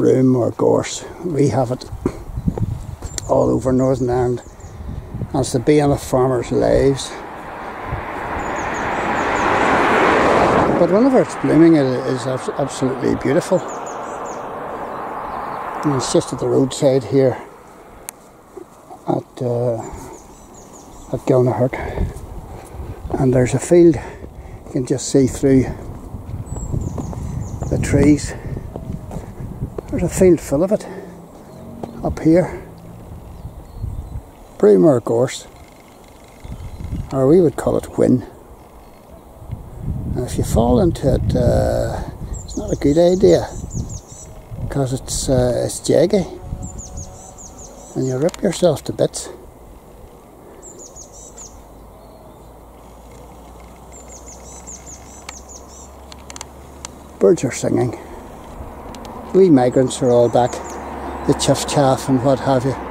broom or gorse. We have it all over Northern Ireland. And it's the bane of farmers' lives. But whenever it's blooming, it is absolutely beautiful. And it's just at the roadside here at uh, at Gilnahirk. And there's a field you can just see through the trees. There's a field full of it up here. Broom gorse, or we would call it whin. If you fall into it, uh, it's not a good idea because it's uh, it's jaggy and you rip yourself to bits. Birds are singing. We migrants are all back, the chiff chaff and what have you.